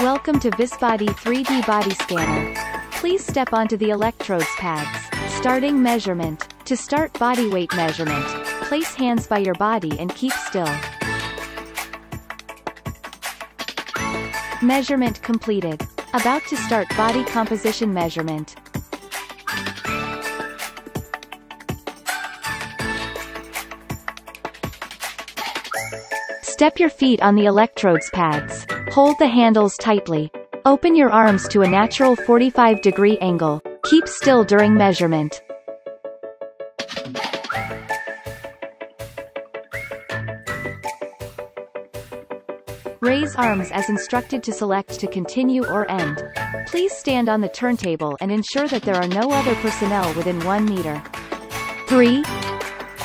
Welcome to Visbody 3D Body Scanner. Please step onto the electrodes pads. Starting measurement. To start body weight measurement, place hands by your body and keep still. Measurement completed. About to start body composition measurement. Step your feet on the electrodes pads. Hold the handles tightly. Open your arms to a natural 45 degree angle. Keep still during measurement. Raise arms as instructed to select to continue or end. Please stand on the turntable and ensure that there are no other personnel within 1 meter. 3,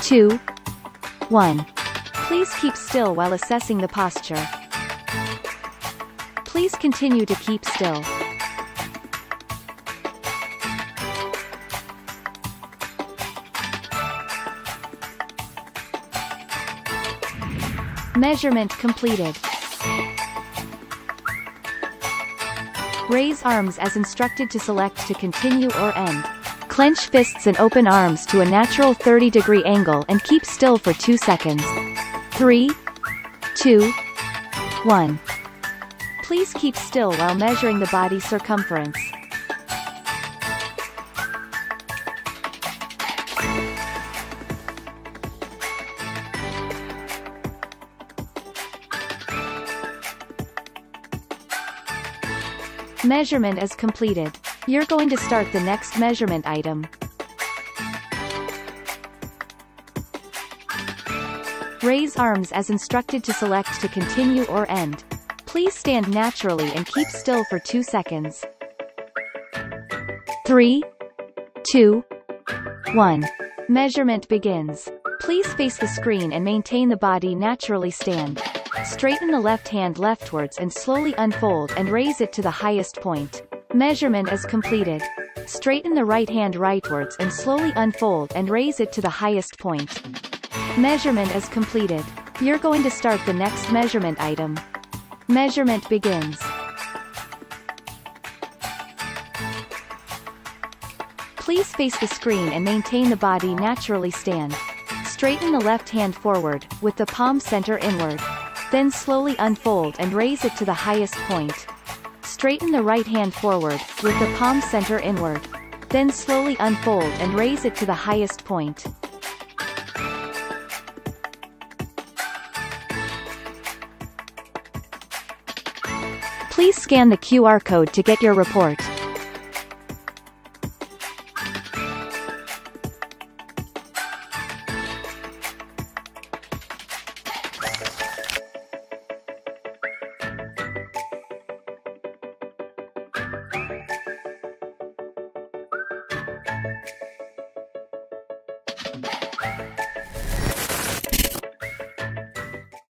2, 1. Please keep still while assessing the posture. Please continue to keep still. Measurement completed. Raise arms as instructed to select to continue or end. Clench fists and open arms to a natural 30 degree angle and keep still for 2 seconds. 3, 2, 1. Please keep still while measuring the body circumference. Measurement is completed. You're going to start the next measurement item. Raise arms as instructed to select to continue or end. Please stand naturally and keep still for 2 seconds. 3, 2, 1. Measurement begins. Please face the screen and maintain the body naturally stand. Straighten the left hand leftwards and slowly unfold and raise it to the highest point. Measurement is completed. Straighten the right hand rightwards and slowly unfold and raise it to the highest point. Measurement is completed. You're going to start the next measurement item. Measurement begins. Please face the screen and maintain the body naturally stand. Straighten the left hand forward, with the palm center inward. Then slowly unfold and raise it to the highest point. Straighten the right hand forward, with the palm center inward. Then slowly unfold and raise it to the highest point. Please scan the QR code to get your report.